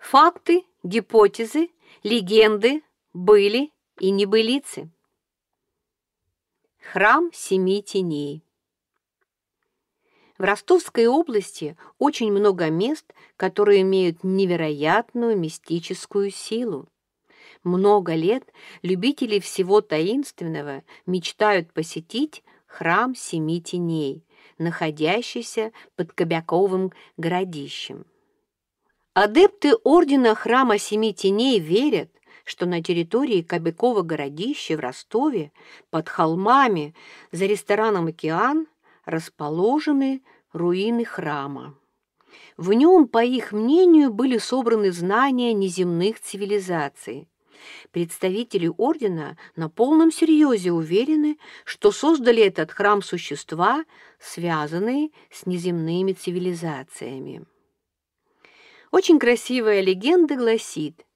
Факты, гипотезы, легенды были и небылицы. Храм семи теней. В Ростовской области очень много мест, которые имеют невероятную мистическую силу. Много лет любители всего таинственного мечтают посетить храм Семи Теней, находящийся под Кобяковым городищем. Адепты Ордена Храма Семи Теней верят, что на территории Кобякова городища в Ростове под холмами за рестораном «Океан» расположены руины храма. В нем, по их мнению, были собраны знания неземных цивилизаций. Представители ордена на полном серьезе уверены, что создали этот храм существа, связанные с неземными цивилизациями. Очень красивая легенда гласит,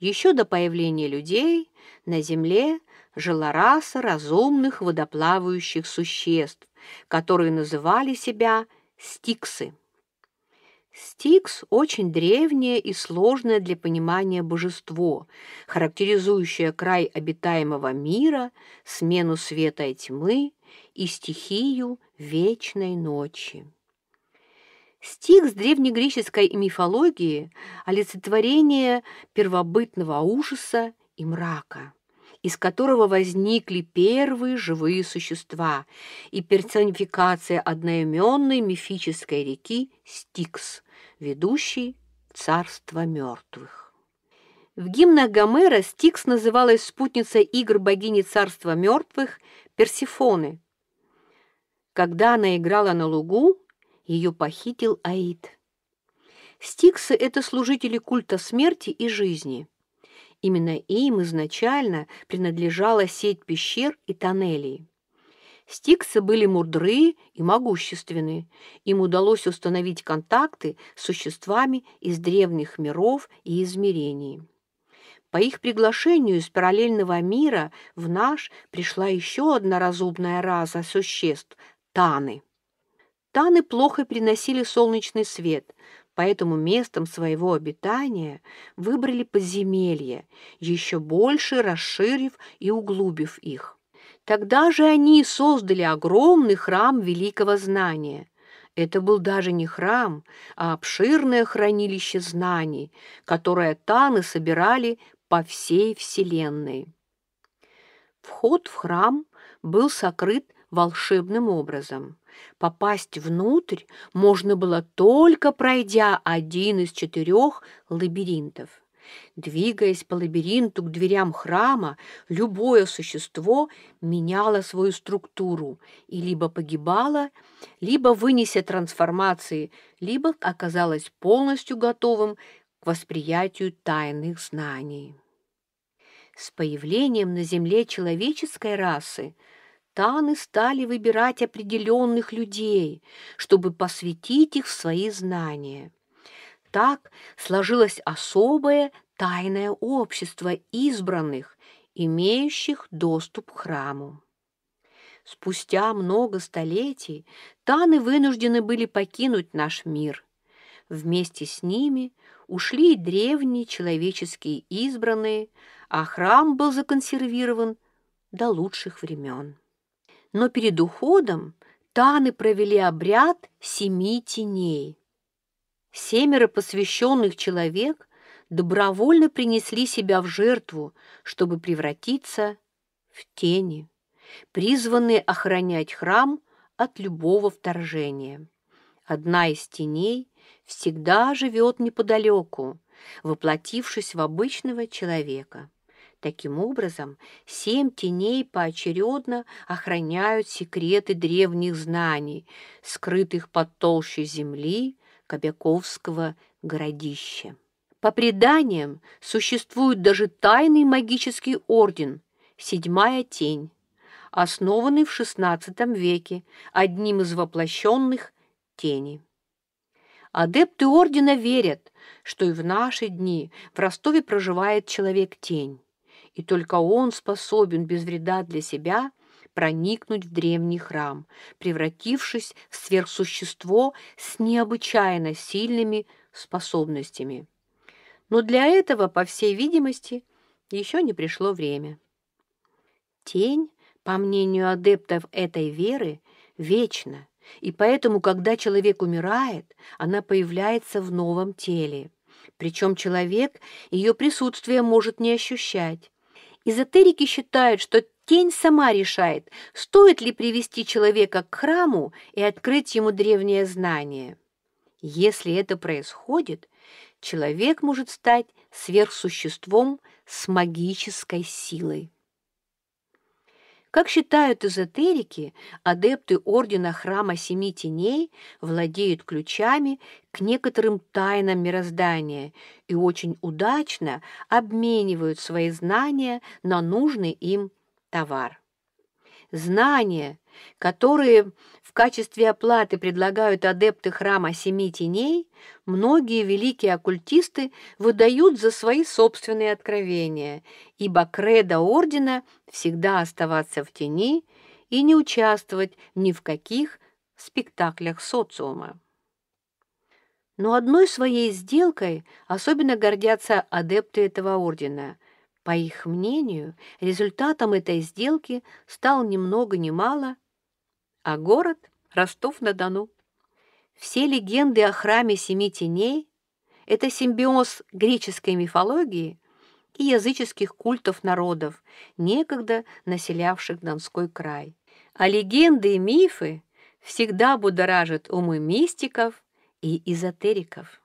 еще до появления людей на Земле жила раса разумных водоплавающих существ, которые называли себя стиксы. Стикс – очень древнее и сложное для понимания божество, характеризующее край обитаемого мира, смену света и тьмы и стихию вечной ночи. Стикс древнегреческой мифологии – олицетворение первобытного ужаса и мрака из которого возникли первые живые существа, и персонификация одноименной мифической реки Стикс, ведущей в царство мертвых. В гимнах Гомера Стикс называлась спутницей игр богини царства мертвых Персифоны. Когда она играла на лугу, ее похитил Аид. Стиксы – это служители культа смерти и жизни – Именно им изначально принадлежала сеть пещер и тоннелей. Стиксы были мудры и могущественны. Им удалось установить контакты с существами из древних миров и измерений. По их приглашению из параллельного мира в наш пришла еще одна разумная раса существ – Таны. Таны плохо приносили солнечный свет, поэтому местом своего обитания выбрали подземелья, еще больше расширив и углубив их. Тогда же они создали огромный храм великого знания. Это был даже не храм, а обширное хранилище знаний, которое Таны собирали по всей Вселенной. Вход в храм был сокрыт волшебным образом. Попасть внутрь можно было только пройдя один из четырех лабиринтов. Двигаясь по лабиринту к дверям храма, любое существо меняло свою структуру и либо погибало, либо, вынеся трансформации, либо оказалось полностью готовым к восприятию тайных знаний. С появлением на Земле человеческой расы – Таны стали выбирать определенных людей, чтобы посвятить их в свои знания. Так сложилось особое тайное общество избранных, имеющих доступ к храму. Спустя много столетий Таны вынуждены были покинуть наш мир. Вместе с ними ушли и древние человеческие избранные, а храм был законсервирован до лучших времен но перед уходом Таны провели обряд семи теней. Семеро посвященных человек добровольно принесли себя в жертву, чтобы превратиться в тени, призванные охранять храм от любого вторжения. Одна из теней всегда живет неподалеку, воплотившись в обычного человека. Таким образом, семь теней поочередно охраняют секреты древних знаний, скрытых под толщей земли Кобяковского городища. По преданиям, существует даже тайный магический орден «Седьмая тень», основанный в XVI веке одним из воплощенных тени. Адепты ордена верят, что и в наши дни в Ростове проживает человек-тень и только он способен без вреда для себя проникнуть в древний храм, превратившись в сверхсущество с необычайно сильными способностями. Но для этого, по всей видимости, еще не пришло время. Тень, по мнению адептов этой веры, вечна, и поэтому, когда человек умирает, она появляется в новом теле. Причем человек ее присутствие может не ощущать. Эзотерики считают, что тень сама решает, стоит ли привести человека к храму и открыть ему древнее знание. Если это происходит, человек может стать сверхсуществом с магической силой. Как считают эзотерики, адепты Ордена Храма Семи Теней владеют ключами к некоторым тайнам мироздания и очень удачно обменивают свои знания на нужный им товар. Знания, которые в качестве оплаты предлагают адепты храма Семи Теней, многие великие оккультисты выдают за свои собственные откровения, ибо кредо ордена всегда оставаться в тени и не участвовать ни в каких спектаклях социума. Но одной своей сделкой особенно гордятся адепты этого ордена. По их мнению, результатом этой сделки стал ни много ни мало а город — Ростов-на-Дону. Все легенды о храме Семи Теней — это симбиоз греческой мифологии и языческих культов народов, некогда населявших Донской край. А легенды и мифы всегда будоражат умы мистиков и эзотериков.